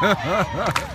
ha ha! ha!